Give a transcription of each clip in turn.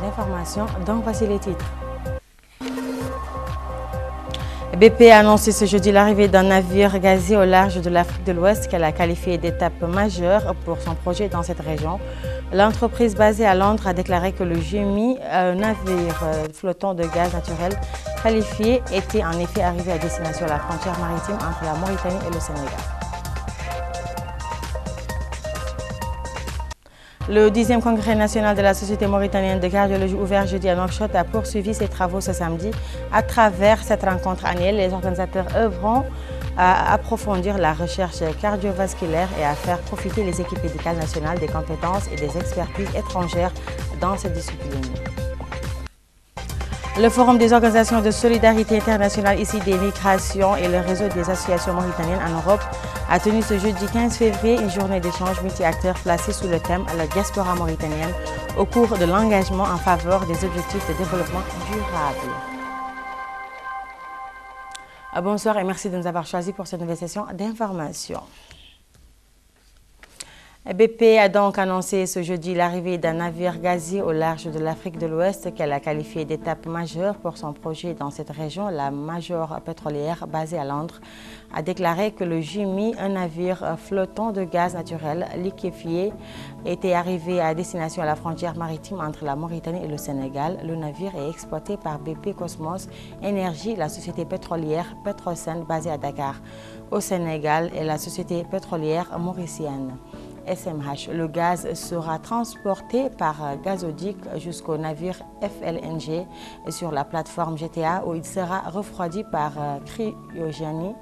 d'information, donc voici les titres. BP a annoncé ce jeudi l'arrivée d'un navire gazier au large de l'Afrique de l'Ouest qu'elle a qualifié d'étape majeure pour son projet dans cette région. L'entreprise basée à Londres a déclaré que le GMI, un navire euh, flottant de gaz naturel qualifié, était en effet arrivé à destination de la frontière maritime entre la Mauritanie et le Sénégal. Le 10e congrès national de la Société mauritanienne de cardiologie ouvert jeudi à Nouakchott a poursuivi ses travaux ce samedi. À travers cette rencontre annuelle, les organisateurs œuvront à approfondir la recherche cardiovasculaire et à faire profiter les équipes médicales nationales des compétences et des expertises étrangères dans cette discipline. Le Forum des organisations de solidarité internationale ici des migrations et le réseau des associations mauritaniennes en Europe a tenu ce jeudi 15 février une journée d'échange multi-acteurs placée sous le thème La diaspora mauritanienne au cours de l'engagement en faveur des objectifs de développement durable. Ah, bonsoir et merci de nous avoir choisis pour cette nouvelle session d'information. BP a donc annoncé ce jeudi l'arrivée d'un navire gazier au large de l'Afrique de l'Ouest qu'elle a qualifié d'étape majeure pour son projet dans cette région. La Major pétrolière basée à Londres a déclaré que le Jimmy, un navire flottant de gaz naturel liquéfié, était arrivé à destination à la frontière maritime entre la Mauritanie et le Sénégal. Le navire est exploité par BP Cosmos Énergie, la société pétrolière Petrosen basée à Dakar, au Sénégal, et la société pétrolière mauricienne. SMH. Le gaz sera transporté par gazoduc jusqu'au navire FLNG sur la plateforme GTA où il sera refroidi par cryogénie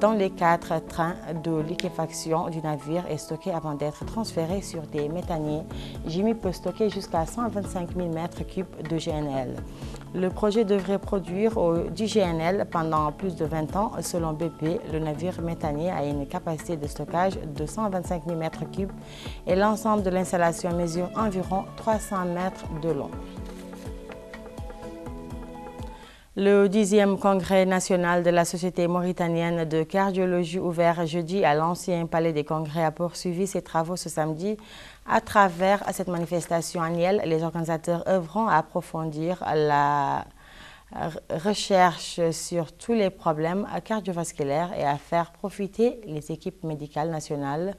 dans les quatre trains de liquéfaction du navire et stocké avant d'être transféré sur des méthaniers. Jimmy peut stocker jusqu'à 125 000 m3 de GNL. Le projet devrait produire du GNL pendant plus de 20 ans. Selon BP, le navire méthanier a une capacité de stockage de 125 000 m3 et l'ensemble de l'installation mesure environ 300 mètres de long. Le 10e congrès national de la Société mauritanienne de cardiologie ouvert jeudi à l'ancien palais des congrès a poursuivi ses travaux ce samedi. À travers cette manifestation annuelle, les organisateurs œuvront à approfondir la recherche sur tous les problèmes cardiovasculaires et à faire profiter les équipes médicales nationales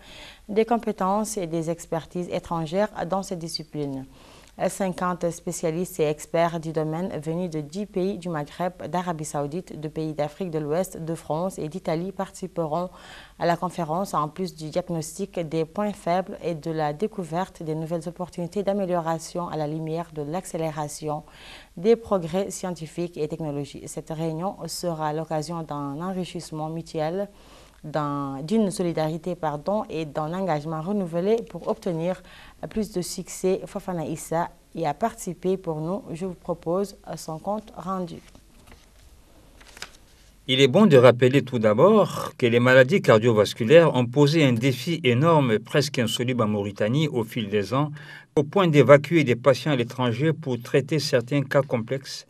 des compétences et des expertises étrangères dans ces disciplines. 50 spécialistes et experts du domaine venus de 10 pays du Maghreb, d'Arabie saoudite, de pays d'Afrique de l'Ouest, de France et d'Italie participeront à la conférence en plus du diagnostic des points faibles et de la découverte des nouvelles opportunités d'amélioration à la lumière de l'accélération des progrès scientifiques et technologiques. Cette réunion sera l'occasion d'un enrichissement mutuel d'une solidarité pardon, et d'un engagement renouvelé pour obtenir plus de succès. Fafana Issa y a participé pour nous. Je vous propose son compte rendu. Il est bon de rappeler tout d'abord que les maladies cardiovasculaires ont posé un défi énorme, presque insoluble en Mauritanie au fil des ans, au point d'évacuer des patients à l'étranger pour traiter certains cas complexes,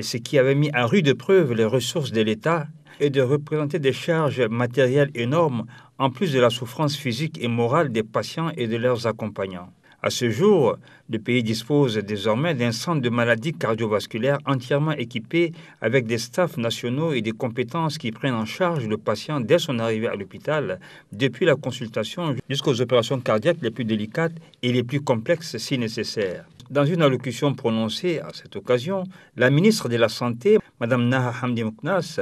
ce qui avait mis à rude preuve les ressources de l'État et de représenter des charges matérielles énormes, en plus de la souffrance physique et morale des patients et de leurs accompagnants. À ce jour, le pays dispose désormais d'un centre de maladies cardiovasculaires entièrement équipé avec des staffs nationaux et des compétences qui prennent en charge le patient dès son arrivée à l'hôpital, depuis la consultation jusqu'aux opérations cardiaques les plus délicates et les plus complexes si nécessaire. Dans une allocution prononcée à cette occasion, la ministre de la Santé, Mme Naha Hamdi Mouknas,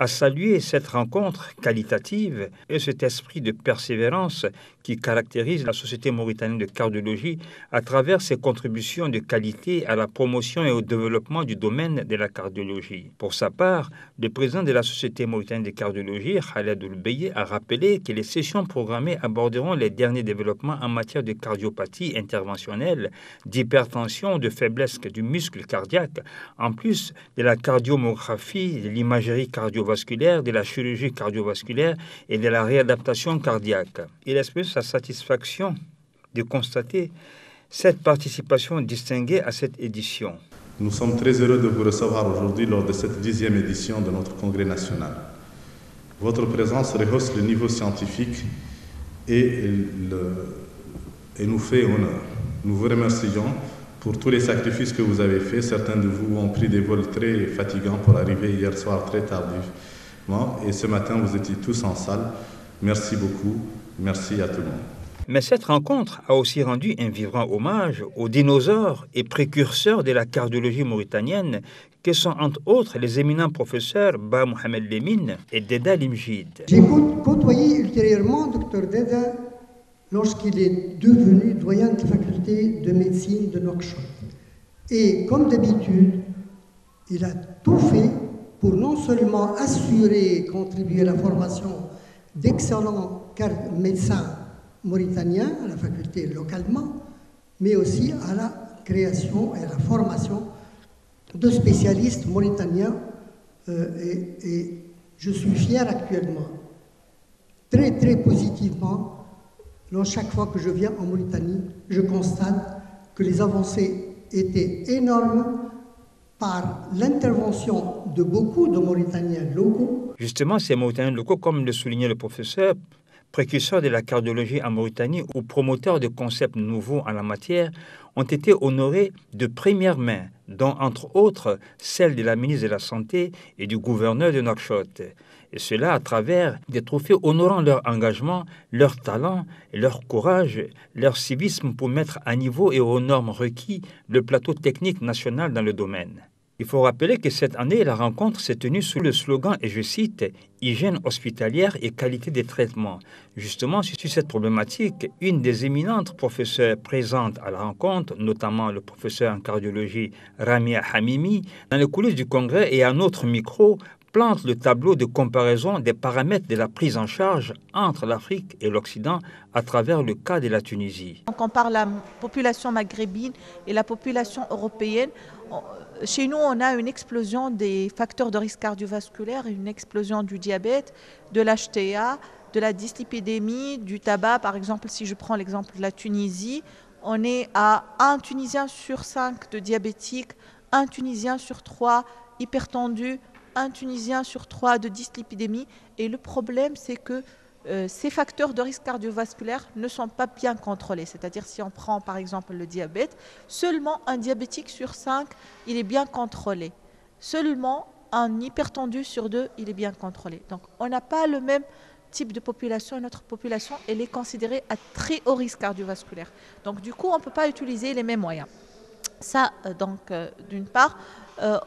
a salué cette rencontre qualitative et cet esprit de persévérance qui caractérise la Société mauritanienne de cardiologie à travers ses contributions de qualité à la promotion et au développement du domaine de la cardiologie. Pour sa part, le président de la Société mauritanienne de cardiologie, Khaled Oulbeye, a rappelé que les sessions programmées aborderont les derniers développements en matière de cardiopathie interventionnelle, d'hypertension, de faiblesse du muscle cardiaque, en plus de la cardiomographie, de l'imagerie cardiovasculaire de la chirurgie cardiovasculaire et de la réadaptation cardiaque. Il sa satisfaction de constater cette participation distinguée à cette édition. Nous sommes très heureux de vous recevoir aujourd'hui lors de cette dixième édition de notre congrès national. Votre présence rehausse le niveau scientifique et, et nous fait honneur. Nous vous remercions pour tous les sacrifices que vous avez faits. Certains de vous ont pris des vols très fatigants pour arriver hier soir très tardivement. Et ce matin, vous étiez tous en salle. Merci beaucoup. Merci à tout le monde. Mais cette rencontre a aussi rendu un vivant hommage aux dinosaures et précurseurs de la cardiologie mauritanienne, que sont entre autres les éminents professeurs Ba Mohamed Lemine et Deda Limjid. J'ai côtoyé ultérieurement Dr Deda lorsqu'il est devenu doyen de la faculté de médecine de Nouakchott. Et comme d'habitude, il a tout fait pour non seulement assurer et contribuer à la formation d'excellents médecins mauritaniens à la faculté localement, mais aussi à la création et à la formation de spécialistes mauritaniens. Euh, et, et je suis fier actuellement, très très positivement, chaque fois que je viens en Mauritanie, je constate que les avancées étaient énormes par l'intervention de beaucoup de Mauritaniens locaux. Justement, ces Mauritaniens locaux, comme le soulignait le professeur, précurseurs de la cardiologie en Mauritanie ou promoteurs de concepts nouveaux en la matière, ont été honorés de première main, dont entre autres celle de la ministre de la Santé et du gouverneur de Nouakchott et cela à travers des trophées honorant leur engagement, leur talent, leur courage, leur civisme pour mettre à niveau et aux normes requis le plateau technique national dans le domaine. Il faut rappeler que cette année, la rencontre s'est tenue sous le slogan, et je cite, Hygiène hospitalière et qualité des traitements. Justement, sur cette problématique, une des éminentes professeurs présentes à la rencontre, notamment le professeur en cardiologie Ramia Hamimi, dans le coulisses du congrès et à notre micro, plante le tableau de comparaison des paramètres de la prise en charge entre l'Afrique et l'Occident à travers le cas de la Tunisie. On compare la population maghrébine et la population européenne. Chez nous, on a une explosion des facteurs de risque cardiovasculaire, une explosion du diabète, de l'HTA, de la dyslipidémie, du tabac. Par exemple, si je prends l'exemple de la Tunisie, on est à un Tunisien sur cinq de diabétiques, un Tunisien sur trois hypertendu, un Tunisien sur trois de dyslipidémie. Et le problème, c'est que euh, ces facteurs de risque cardiovasculaire ne sont pas bien contrôlés. C'est-à-dire si on prend par exemple le diabète, seulement un diabétique sur cinq, il est bien contrôlé. Seulement un hypertendu sur deux, il est bien contrôlé. Donc on n'a pas le même type de population. Notre population, elle est considérée à très haut risque cardiovasculaire. Donc du coup, on ne peut pas utiliser les mêmes moyens. Ça, euh, donc, euh, d'une part.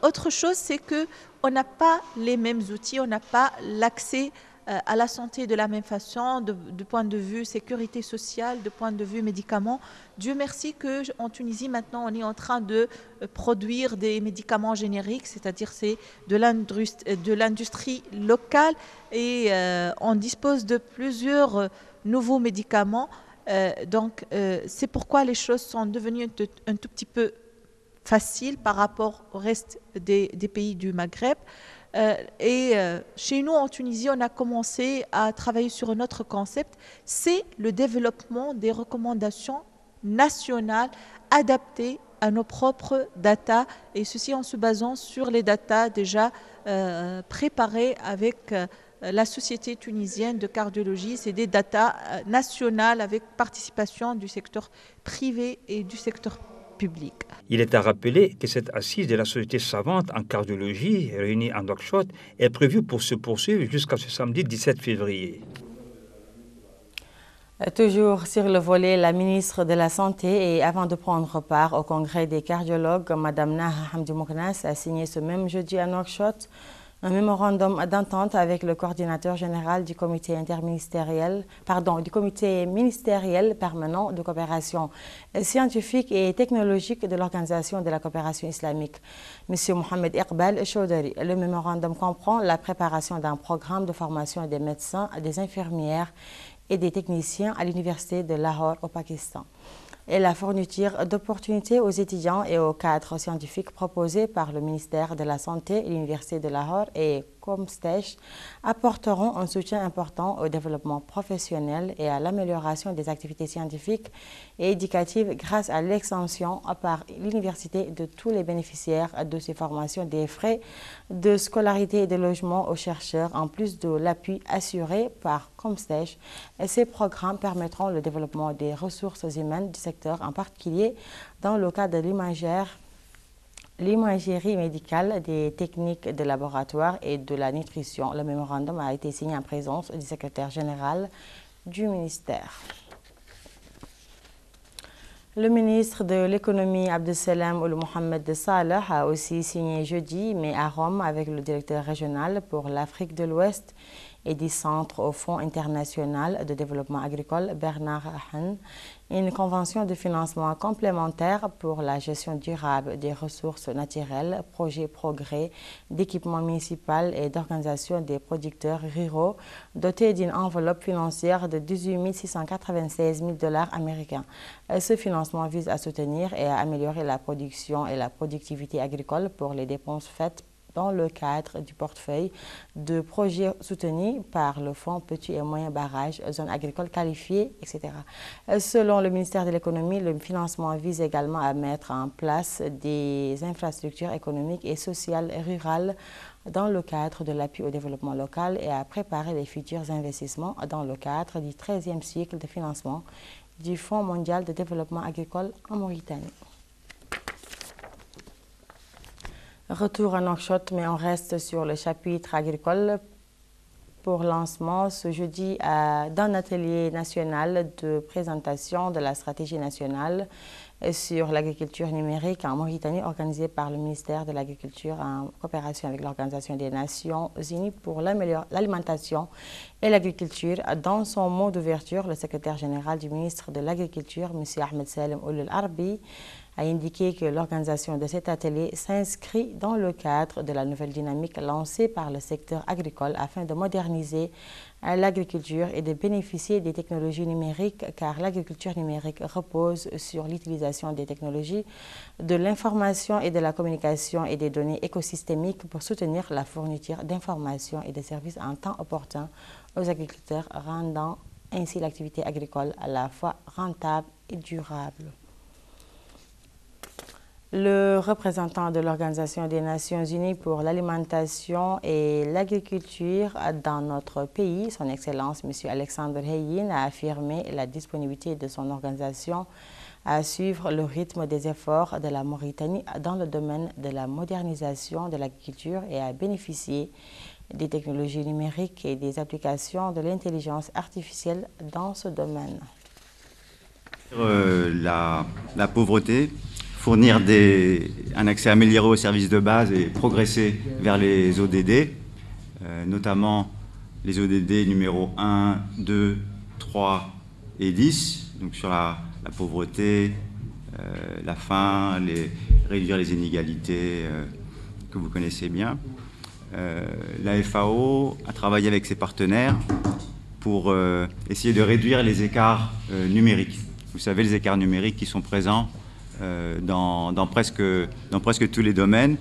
autre chose, c'est que on n'a pas les mêmes outils, on n'a pas l'accès à la santé de la même façon, de, point de vue sécurité sociale, de point de vue médicaments. Dieu merci que en Tunisie maintenant on est en train de euh, produire des médicaments génériques, c'est-à-dire c'est de l'industrie locale et euh, on dispose de plusieurs nouveaux médicaments. donc c'est pourquoi les choses sont devenues un tout petit peu facile par rapport au reste des, pays du Maghreb. Euh, et euh, chez nous, en Tunisie, on a commencé à travailler sur un autre concept, c'est le développement des recommandations nationales adaptées à nos propres data, et ceci en se basant sur les data déjà euh, préparées avec la Société tunisienne de cardiologie. C'est des data nationales avec participation du secteur privé et du secteur il est à rappeler que cette assise de la Société savante en cardiologie réunie en Nouakchott est prévue pour se poursuivre jusqu'à ce samedi 17 février. Euh, toujours sur le volet, la ministre de la Santé et avant de prendre part au congrès des cardiologues, Mme Naha Hamdi a signé ce même jeudi à Nouakchott un mémorandum d'entente avec le coordinateur général du comité interministériel, pardon, du comité ministériel permanent de coopération scientifique et technologique de l'Organisation de la coopération islamique, M. Mohamed Iqbal Chaudhary. Le mémorandum comprend la préparation d'un programme de formation des médecins, des infirmières et des techniciens à l'université de Lahore au Pakistan et la fourniture d'opportunités aux étudiants et aux cadres scientifiques proposés par le ministère de la Santé l'Université de Lahore et Comstech apporteront un soutien important au développement professionnel et à l'amélioration des activités scientifiques et éducatives grâce à l'extension par l'université de tous les bénéficiaires de ces formations des frais de scolarité et de logement aux chercheurs, en plus de l'appui assuré par Comstech. Ces programmes permettront le développement des ressources humaines du secteur, en particulier dans le cas de l'imagère l'imagerie médicale, des techniques de laboratoire et de la nutrition. Le mémorandum a été signé en présence du secrétaire général du ministère. Le ministre de l'économie Abdesalam Oul Mohamed de Salah a aussi signé jeudi, mais à Rome, avec le directeur régional pour l'Afrique de l'Ouest et du Centre au Fonds international de développement agricole Bernard Han, une convention de financement complémentaire pour la gestion durable des ressources naturelles, projet progrès d'équipement municipal et d'organisation des producteurs ruraux, doté d'une enveloppe financière de 18 696 000 dollars américains. Ce financement vise à soutenir et à améliorer la production et la productivité agricole pour les dépenses faites dans le cadre du portefeuille de projets soutenus par le Fonds Petit et Moyen Barrage, Zones agricoles qualifiées, etc. Selon le ministère de l'Économie, le financement vise également à mettre en place des infrastructures économiques et sociales rurales dans le cadre de l'appui au développement local et à préparer les futurs investissements dans le cadre du 13e cycle de financement du Fonds mondial de développement agricole en Mauritanie. Retour à Nouakchott, mais on reste sur le chapitre agricole pour lancement ce jeudi d'un atelier national de présentation de la stratégie nationale sur l'agriculture numérique en Mauritanie organisé par le ministère de l'Agriculture en coopération avec l'Organisation des Nations Unies pour l'alimentation et l'agriculture. Dans son mot d'ouverture, le secrétaire général du ministre de l'Agriculture, M. Ahmed Salem Oulul Arbi, a indiqué que l'organisation de cet atelier s'inscrit dans le cadre de la nouvelle dynamique lancée par le secteur agricole afin de moderniser l'agriculture et de bénéficier des technologies numériques car l'agriculture numérique repose sur l'utilisation des technologies de l'information et de la communication et des données écosystémiques pour soutenir la fourniture d'informations et de services en temps opportun aux agriculteurs rendant ainsi l'activité agricole à la fois rentable et durable. Le représentant de l'Organisation des Nations Unies pour l'alimentation et l'agriculture dans notre pays, son Excellence M. Alexandre Heyin, a affirmé la disponibilité de son organisation à suivre le rythme des efforts de la Mauritanie dans le domaine de la modernisation de l'agriculture et à bénéficier des technologies numériques et des applications de l'intelligence artificielle dans ce domaine. Euh, la, la pauvreté fournir un accès amélioré aux services de base et progresser vers les ODD, euh, notamment les ODD numéro 1, 2, 3 et 10, donc sur la, pauvreté, euh, la faim, réduire les inégalités euh, que vous connaissez bien. la FAO a travaillé avec ses partenaires pour essayer de réduire les écarts numériques. Vous savez, les écarts numériques qui sont présents euh, dans, presque, dans presque tous les domaines,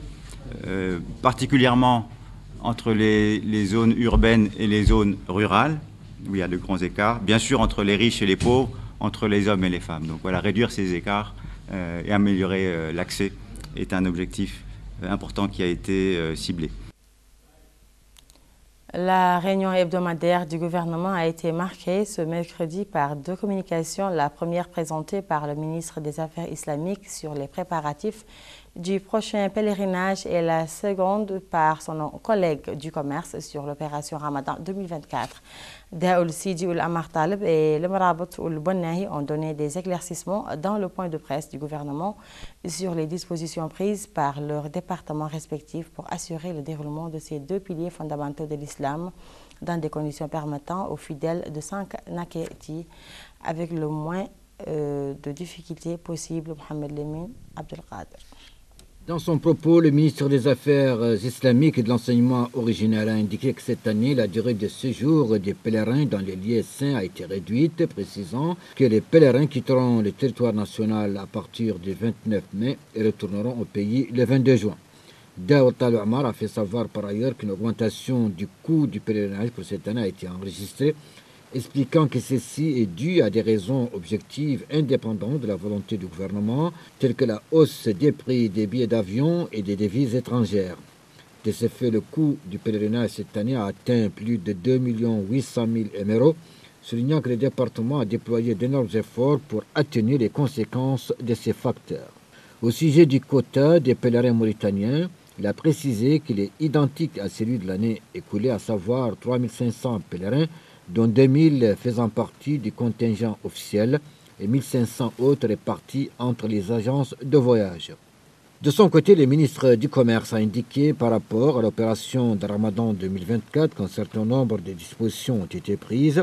euh, particulièrement entre les, zones urbaines et les zones rurales, où il y a de grands écarts, bien sûr entre les riches et les pauvres, entre les hommes et les femmes. Donc voilà, réduire ces écarts euh, et améliorer l'accès est un objectif important qui a été ciblé. La réunion hebdomadaire du gouvernement a été marquée ce mercredi par deux communications. La première présentée par le ministre des Affaires islamiques sur les préparatifs du prochain pèlerinage et la seconde par son collègue du commerce sur l'opération Ramadan 2024. Daoul Sidi Oul Amar Talib et le Marabot Oul ont donné des éclaircissements dans le point de presse du gouvernement sur les dispositions prises par leurs départements respectifs pour assurer le déroulement de ces deux piliers fondamentaux de l'islam dans des conditions permettant aux fidèles de s'enquêter avec le moins euh, de difficultés possibles. Mohamed Lemin Abdelkader. Dans son propos, le ministre des Affaires euh, islamiques et de l'enseignement original a indiqué que cette année, la durée de séjour des pèlerins dans les lieux saints a été réduite, précisant que les pèlerins quitteront le territoire national à partir du 29 mai et retourneront au pays le 22 juin. Daoud Omar a fait savoir par ailleurs qu'une augmentation du coût du pèlerinage pour cette année a été enregistrée, expliquant que ceci est dû à des raisons objectives indépendantes de la volonté du gouvernement, telles que la hausse des prix des billets d'avion et des devises étrangères. De ce fait, le coût du pèlerinage cette année a atteint plus de 2 800 000 émerauds, soulignant que le département a déployé d'énormes efforts pour atténuer les conséquences de ces facteurs. Au sujet du quota des pèlerins mauritaniens, il a précisé qu'il est identique à celui de l'année écoulée, à savoir 3500 pèlerins, dont 2000 faisant partie du contingent officiel et 1500 autres répartis entre les agences de voyage. De son côté, le ministre du Commerce a indiqué par rapport à l'opération de Ramadan 2024 qu'un certain nombre de dispositions ont été prises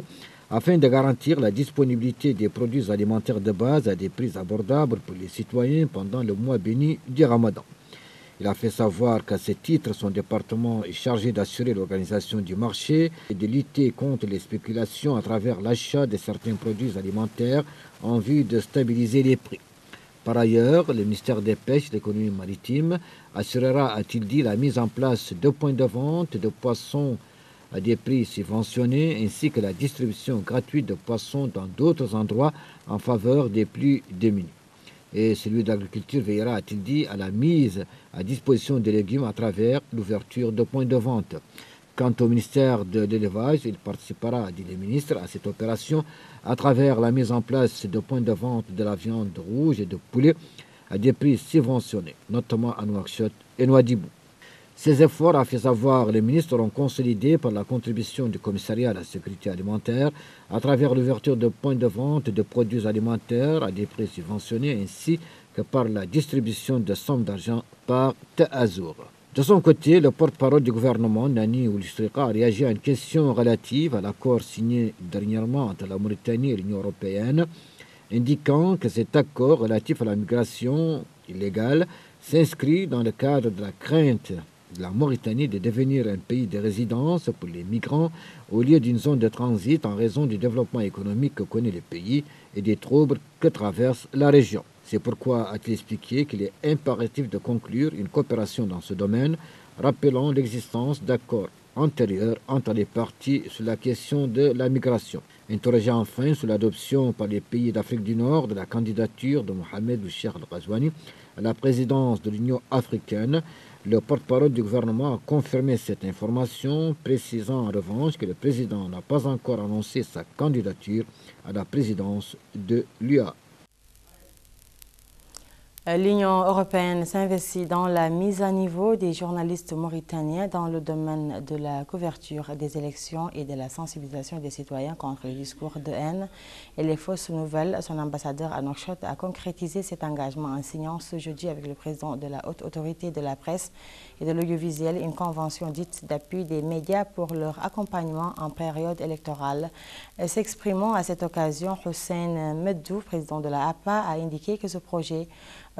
afin de garantir la disponibilité des produits alimentaires de base à des prix abordables pour les citoyens pendant le mois béni du Ramadan. Il a fait savoir qu'à ce titre, son département est chargé d'assurer l'organisation du marché et de lutter contre les spéculations à travers l'achat de certains produits alimentaires en vue de stabiliser les prix. Par ailleurs, le ministère des Pêches et de l'Économie maritime assurera, a-t-il dit, la mise en place de points de vente de poissons à des prix subventionnés ainsi que la distribution gratuite de poissons dans d'autres endroits en faveur des plus démunis et celui de l'agriculture veillera, a-t-il dit, à la mise à disposition des légumes à travers l'ouverture de points de vente. Quant au ministère de l'élevage, il participera, dit le ministre, à cette opération à travers la mise en place de points de vente de la viande rouge et de poulet à des prix subventionnés, notamment à Nouakchott et Nouadhibou. Ces efforts, a fait savoir les ministres, seront consolidés par la contribution du commissariat à la sécurité alimentaire à travers l'ouverture de points de vente de produits alimentaires à des prix subventionnés ainsi que par la distribution de sommes d'argent par Ta'azour. De son côté, le porte-parole du gouvernement, Nani Oulistrika, a réagi à une question relative à l'accord signé dernièrement entre la Mauritanie et l'Union européenne, indiquant que cet accord relatif à la migration illégale s'inscrit dans le cadre de la crainte la Mauritanie de devenir un pays de résidence pour les migrants au lieu d'une zone de transit en raison du développement économique que connaît le pays et des troubles que traverse la région. C'est pourquoi a-t-il expliqué qu'il est impératif de conclure une coopération dans ce domaine, rappelant l'existence d'accords antérieurs entre les parties sur la question de la migration. Interrogé enfin sur l'adoption par les pays d'Afrique du Nord de la candidature de Mohamed Boucher al-Ghazouani à la présidence de l'Union africaine, le porte-parole du gouvernement a confirmé cette information, précisant en revanche que le président n'a pas encore annoncé sa candidature à la présidence de l'UA. Euh, L'Union européenne s'investit dans la mise à niveau des journalistes mauritaniens dans le domaine de la couverture des élections et de la sensibilisation des citoyens contre les discours de haine et les fausses nouvelles. Son ambassadeur à Nouakchott a concrétisé cet engagement en signant ce jeudi avec le président de la Haute Autorité de la Presse et de l'Audiovisuel une convention dite d'appui des médias pour leur accompagnement en période électorale. S'exprimant à cette occasion, Hussein Meddou, président de la APA, a indiqué que ce projet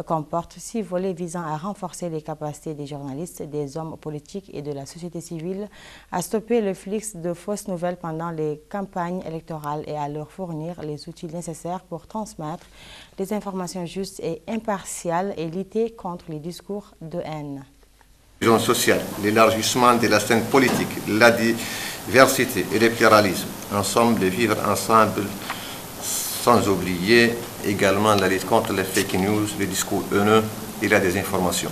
comporte six volets visant à renforcer les capacités des journalistes, des hommes politiques et de la société civile, à stopper le flux de fausses nouvelles pendant les campagnes électorales et à leur fournir les outils nécessaires pour transmettre des informations justes et impartiales et lutter contre les discours de haine. L'élargissement de la scène politique, la diversité et le pluralisme, ensemble de vivre ensemble sans oublier également la lutte contre les fake news, les discours haineux et la désinformation.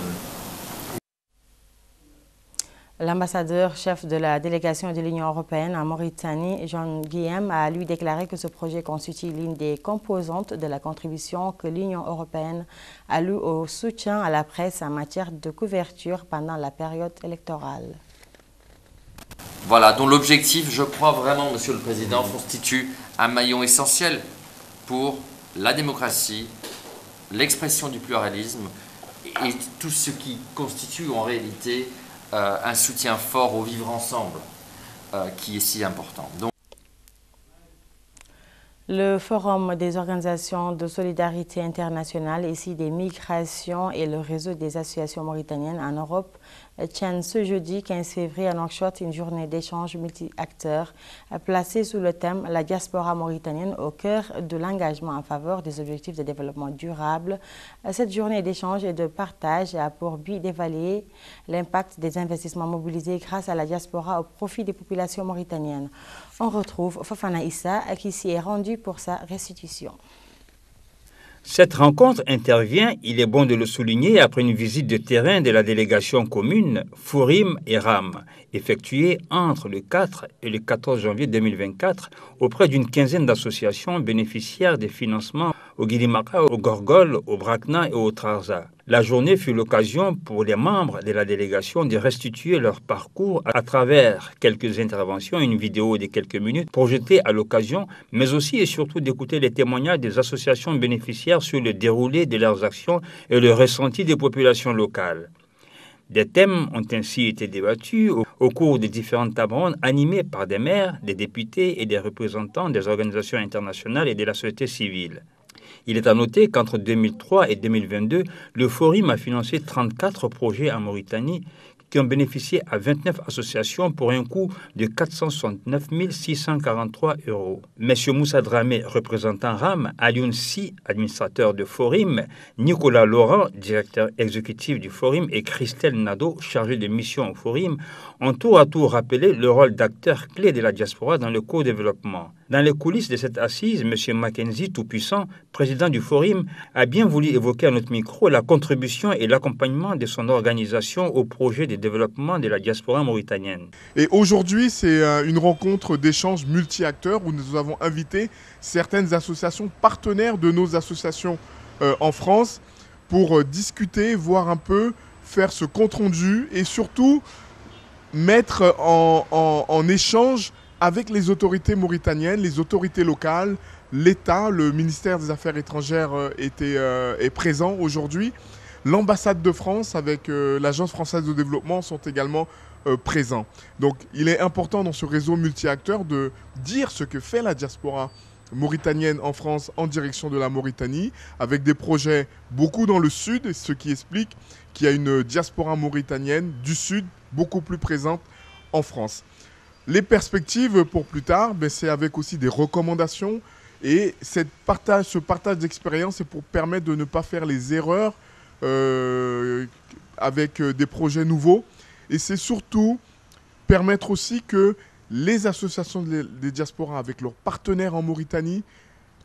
L'ambassadeur chef de la délégation de l'Union européenne en Mauritanie, Jean Guillaume, a lui déclaré que ce projet constitue l'une des composantes de la contribution que l'Union européenne a lu au soutien à la presse en matière de couverture pendant la période électorale. Voilà, dont l'objectif, je crois vraiment, Monsieur le Président, constitue un maillon essentiel pour la démocratie, l'expression du pluralisme et tout ce qui constitue en réalité euh, un soutien fort au vivre ensemble euh, qui est si important. Le Forum des organisations de solidarité internationale, ici des migrations et le réseau des associations mauritaniennes en Europe tiennent ce jeudi 15 février à Nouakchott une journée d'échange multi-acteurs placée sous le thème La diaspora mauritanienne au cœur de l'engagement en faveur des objectifs de développement durable. Cette journée d'échange et de partage a pour but d'évaluer l'impact des investissements mobilisés grâce à la diaspora au profit des populations mauritaniennes. On retrouve Fafana Issa qui s'y est rendu pour sa restitution. Cette rencontre intervient, il est bon de le souligner, après une visite de terrain de la délégation commune Fourim et Ram, effectuée entre le 4 et le 14 janvier 2024 auprès d'une quinzaine d'associations bénéficiaires des financements au Guilimaka, au Gorgol, au Brakna et au Trarza. La journée fut l'occasion pour les membres de la délégation de restituer leur parcours à travers quelques interventions, une vidéo de quelques minutes projetée à l'occasion, mais aussi et surtout d'écouter les témoignages des associations bénéficiaires sur le déroulé de leurs actions et le ressenti des populations locales. Des thèmes ont ainsi été débattus au, cours des différentes tables rondes animées par des maires, des députés et des représentants des organisations internationales et de la société civile. Il est à noter qu'entre 2003 et 2022, le Forum a financé 34 projets en Mauritanie qui ont bénéficié à 29 associations pour un coût de 469 643 euros. Monsieur Moussa Dramé, représentant RAM, Alioun Si, administrateur de Forum, Nicolas Laurent, directeur exécutif du Forum, et Christelle Nadeau, chargée de mission au Forum, ont tour à tour rappelé le rôle d'acteur clé de la diaspora dans le co-développement. Dans les coulisses de cette assise, M. Mackenzie, tout-puissant, président du Forum, a bien voulu évoquer à notre micro la contribution et l'accompagnement de son organisation au projet de développement de la diaspora mauritanienne. Et aujourd'hui, c'est euh, une rencontre d'échange multi-acteurs où nous avons invité certaines associations partenaires de nos associations euh, en France pour euh, discuter, voir un peu, faire ce compte-rendu et surtout mettre en échange avec les autorités mauritaniennes, les autorités locales, l'État, le ministère des Affaires étrangères euh, était, euh, est présent aujourd'hui. L'ambassade de France avec euh, l'Agence française de développement sont également présents. Donc il est important dans ce réseau multi-acteurs de dire ce que fait la diaspora mauritanienne en France en direction de la Mauritanie, avec des projets beaucoup dans le sud, ce qui explique qu'il y a une diaspora mauritanienne du sud beaucoup plus présente en France. Les perspectives pour plus tard, ben, c'est avec aussi des recommandations. Et ce partage d'expérience, c'est pour permettre de ne pas faire les erreurs euh, avec euh, des projets nouveaux. Et c'est surtout permettre aussi que les associations des diasporas avec leurs partenaires en Mauritanie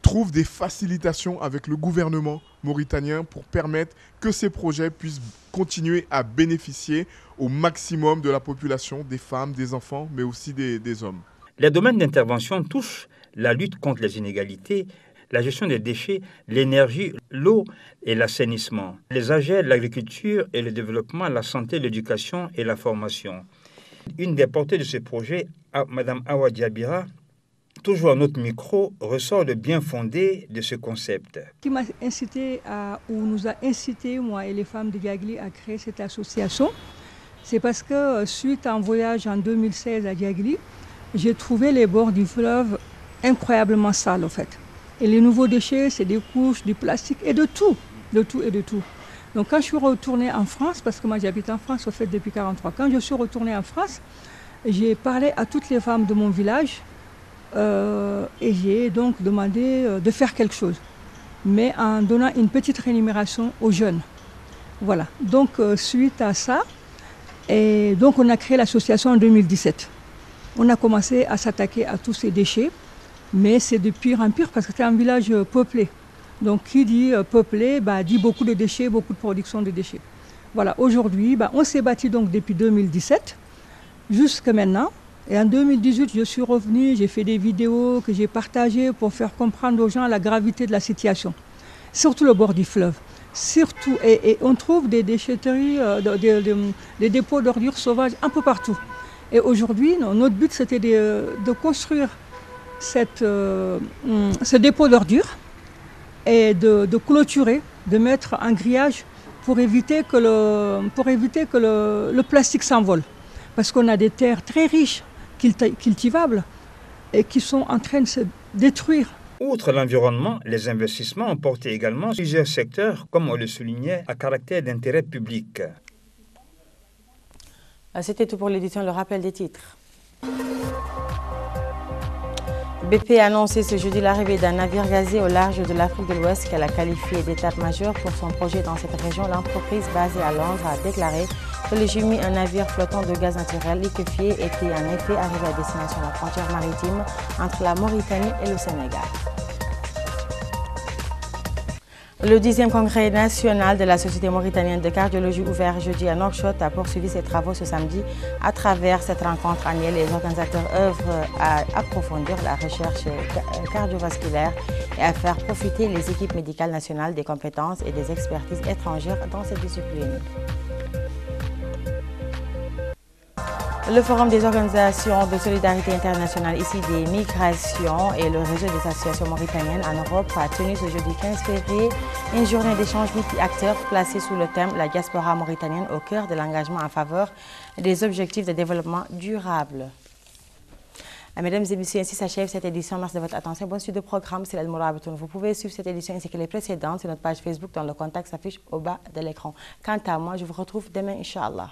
trouvent des facilitations avec le gouvernement mauritanien pour permettre que ces projets puissent continuer à bénéficier au maximum de la population, des femmes, des enfants, mais aussi des, hommes. Les domaines d'intervention touchent la lutte contre les inégalités, la gestion des déchets, l'énergie, l'eau et l'assainissement, les AGL, l'agriculture et le développement, la santé, l'éducation et la formation. Une des portées de ce projet, Mme Awa Diabira, toujours à notre micro, ressort le bien fondé de ce concept. Qui m'a incité à, ou nous a incité, moi et les femmes de Diagli, à créer cette association, c'est parce que euh, suite à un voyage en 2016 à Diagli, j'ai trouvé les bords du fleuve incroyablement sales en fait. Et les nouveaux déchets, c'est des couches, du plastique et de tout, de tout et de tout. Donc quand je suis retournée en France, parce que moi j'habite en France au fait depuis 43, quand je suis retournée en France, j'ai parlé à toutes les femmes de mon village et j'ai donc demandé euh, de faire quelque chose, mais en donnant une petite rémunération aux jeunes. Voilà. Donc suite à ça, et donc on a créé l'association en 2017. On a commencé à s'attaquer à tous ces déchets, mais c'est de pire en pire parce que c'est un village euh, peuplé. Donc qui dit euh, peuplé bah, dit beaucoup de déchets, beaucoup de production de déchets. Voilà, aujourd'hui, bah, on s'est bâti donc depuis 2017 jusqu'à maintenant. Et en 2018, je suis revenu, j'ai fait des vidéos que j'ai partagées pour faire comprendre aux gens la gravité de la situation, surtout le bord du fleuve surtout, et, on trouve des déchetteries, euh, des, dépôts d'ordures sauvages un peu partout. Et aujourd'hui, notre but, c'était de, construire cette, euh, hum, ce dépôt d'ordures et de, clôturer, de mettre un grillage pour éviter que le, pour éviter que le, plastique s'envole. Parce qu'on a des terres très riches, cultivables, et qui sont en train de se détruire Outre l'environnement, les investissements ont porté également plusieurs secteurs, comme on le soulignait, à caractère d'intérêt public. Euh, c'était tout pour l'édition, le rappel des titres. BP a annoncé ce jeudi l'arrivée d'un navire gazé au large de l'Afrique de l'Ouest qu'elle a qualifié d'étape majeure pour son projet dans cette région. L'entreprise basée à Londres a déclaré que le GMI, un navire flottant de gaz naturel liquéfié, était en effet arrivé à destination de la frontière maritime entre la Mauritanie et le Sénégal. Le 10e congrès national de la Société mauritanienne de cardiologie ouvert jeudi à Nouakchott a poursuivi ses travaux ce samedi. À travers cette rencontre annuelle, les organisateurs œuvrent à approfondir la recherche cardiovasculaire et à faire profiter les équipes médicales nationales des compétences et des expertises étrangères dans cette discipline. Le Forum des organisations de solidarité internationale ici des migrations et le réseau des associations mauritaniennes en Europe a tenu ce jeudi 15 février une journée d'échange multi-acteurs placée sous le thème La diaspora mauritanienne au cœur de l'engagement en faveur des objectifs de développement durable. Mesdames et messieurs, ainsi s'achève cette édition. Merci de votre attention. Bonne suite de programme, c'est Mourabitoun. Vous pouvez suivre cette édition ainsi que les précédentes sur notre page Facebook dont le contact s'affiche au bas de l'écran. Quant à moi, je vous retrouve demain, Inch'Allah.